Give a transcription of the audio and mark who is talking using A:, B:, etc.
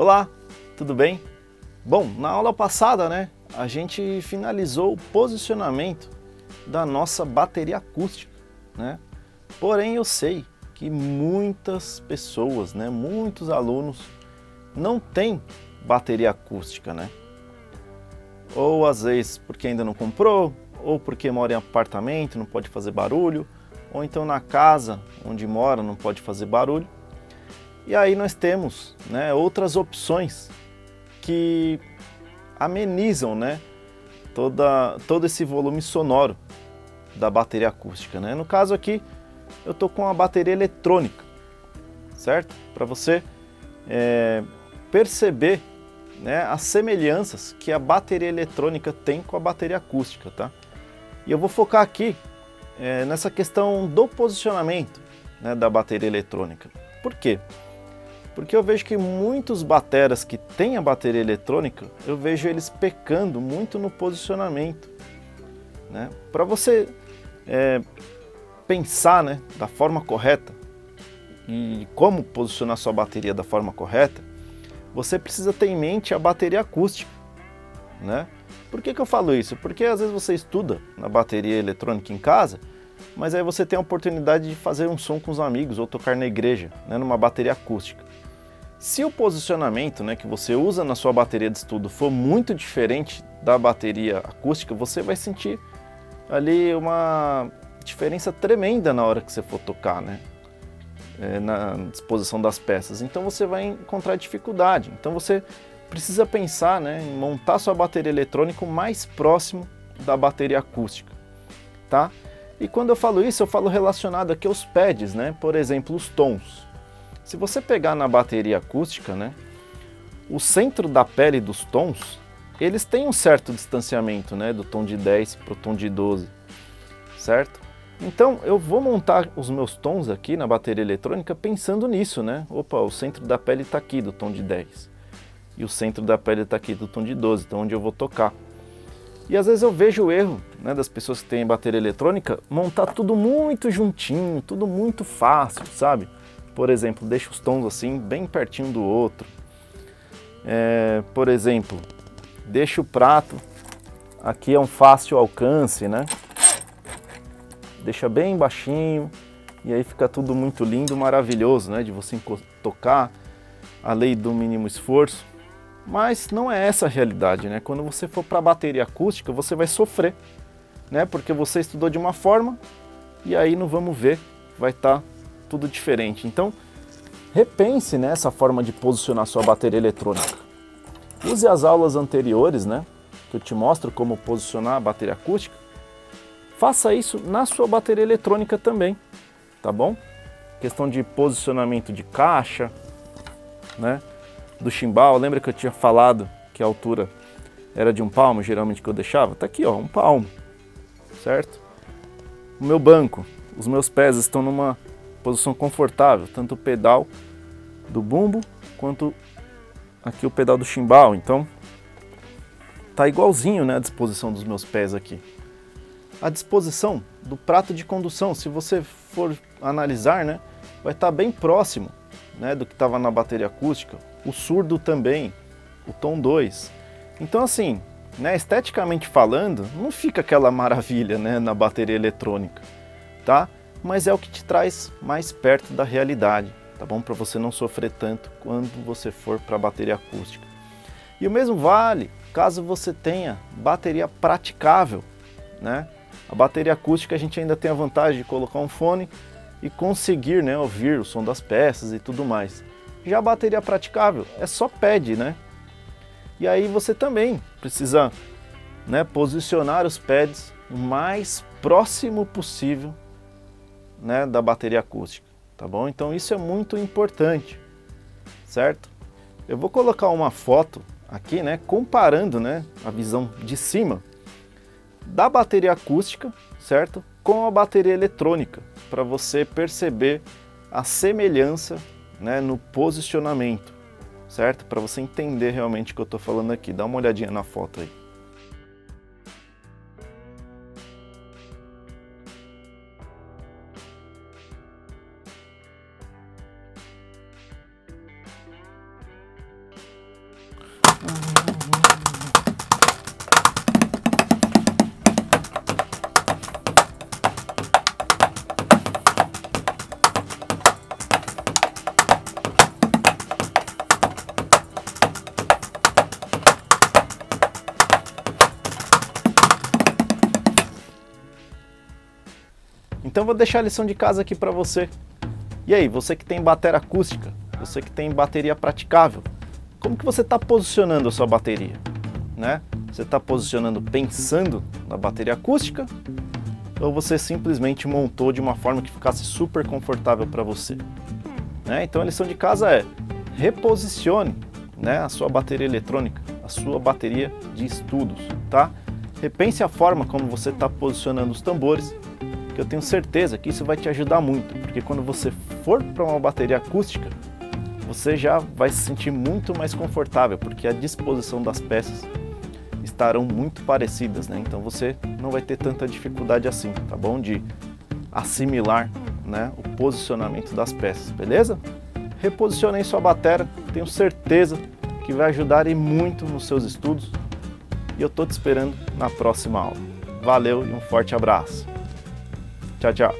A: Olá, tudo bem? Bom, na aula passada, né, a gente finalizou o posicionamento da nossa bateria acústica, né? Porém, eu sei que muitas pessoas, né, muitos alunos não têm bateria acústica, né? Ou às vezes porque ainda não comprou, ou porque mora em apartamento, não pode fazer barulho, ou então na casa onde mora não pode fazer barulho. E aí nós temos né, outras opções que amenizam né, toda, todo esse volume sonoro da bateria acústica. Né? No caso aqui, eu estou com uma bateria eletrônica, certo? Para você é, perceber né, as semelhanças que a bateria eletrônica tem com a bateria acústica. Tá? E eu vou focar aqui é, nessa questão do posicionamento né, da bateria eletrônica. Por quê? Porque eu vejo que muitos bateras que têm a bateria eletrônica, eu vejo eles pecando muito no posicionamento. Né? Para você é, pensar né, da forma correta e como posicionar sua bateria da forma correta, você precisa ter em mente a bateria acústica. Né? Por que, que eu falo isso? Porque às vezes você estuda na bateria eletrônica em casa, mas aí você tem a oportunidade de fazer um som com os amigos ou tocar na igreja, né, numa bateria acústica. Se o posicionamento né, que você usa na sua bateria de estudo for muito diferente da bateria acústica, você vai sentir ali uma diferença tremenda na hora que você for tocar, né? É, na disposição das peças. Então você vai encontrar dificuldade. Então você precisa pensar né, em montar sua bateria eletrônica mais próximo da bateria acústica, tá? E quando eu falo isso, eu falo relacionado aqui aos pads, né? Por exemplo, os tons. Se você pegar na bateria acústica, né, o centro da pele dos tons, eles têm um certo distanciamento, né, do tom de 10 para o tom de 12, certo? Então eu vou montar os meus tons aqui na bateria eletrônica pensando nisso, né? Opa, o centro da pele está aqui do tom de 10 e o centro da pele está aqui do tom de 12, então onde eu vou tocar. E às vezes eu vejo o erro né, das pessoas que têm bateria eletrônica montar tudo muito juntinho, tudo muito fácil, sabe? Por exemplo, deixa os tons assim bem pertinho do outro. É, por exemplo, deixa o prato, aqui é um fácil alcance, né? Deixa bem baixinho e aí fica tudo muito lindo, maravilhoso, né? De você tocar a lei do mínimo esforço. Mas não é essa a realidade, né? Quando você for para a bateria acústica, você vai sofrer, né? Porque você estudou de uma forma e aí no vamos ver vai estar tá tudo diferente. Então, repense nessa forma de posicionar sua bateria eletrônica. Use as aulas anteriores, né, que eu te mostro como posicionar a bateria acústica. Faça isso na sua bateria eletrônica também, tá bom? Questão de posicionamento de caixa, né, do chimbal. Lembra que eu tinha falado que a altura era de um palmo, geralmente que eu deixava? Tá aqui, ó, um palmo, certo? O meu banco, os meus pés estão numa posição confortável, tanto o pedal do bumbo quanto aqui o pedal do chimbal. Então tá igualzinho né, a disposição dos meus pés aqui. A disposição do prato de condução, se você for analisar, né, vai estar tá bem próximo né, do que estava na bateria acústica. O surdo também, o tom 2. Então assim, né, esteticamente falando, não fica aquela maravilha né, na bateria eletrônica, tá? Mas é o que te traz mais perto da realidade, tá bom? Para você não sofrer tanto quando você for para a bateria acústica. E o mesmo vale caso você tenha bateria praticável, né? A bateria acústica a gente ainda tem a vantagem de colocar um fone e conseguir né, ouvir o som das peças e tudo mais. Já a bateria praticável é só pad, né? E aí você também precisa né, posicionar os pads o mais próximo possível né, da bateria acústica, tá bom? Então isso é muito importante, certo? Eu vou colocar uma foto aqui, né, comparando, né, a visão de cima da bateria acústica, certo? Com a bateria eletrônica, para você perceber a semelhança, né, no posicionamento, certo? Para você entender realmente o que eu estou falando aqui. Dá uma olhadinha na foto aí. Então vou deixar a lição de casa aqui para você. E aí, você que tem bateria acústica, você que tem bateria praticável, como que você está posicionando a sua bateria? Né? Você está posicionando pensando na bateria acústica ou você simplesmente montou de uma forma que ficasse super confortável para você? Né? Então a lição de casa é reposicione né, a sua bateria eletrônica, a sua bateria de estudos, tá? Repense a forma como você está posicionando os tambores, que eu tenho certeza que isso vai te ajudar muito, porque quando você for para uma bateria acústica, você já vai se sentir muito mais confortável, porque a disposição das peças estarão muito parecidas, né? Então você não vai ter tanta dificuldade assim, tá bom? De assimilar né, o posicionamento das peças, beleza? Reposicionei sua bateria, tenho certeza que vai ajudar e muito nos seus estudos. E eu tô te esperando na próxima aula. Valeu e um forte abraço. 加加。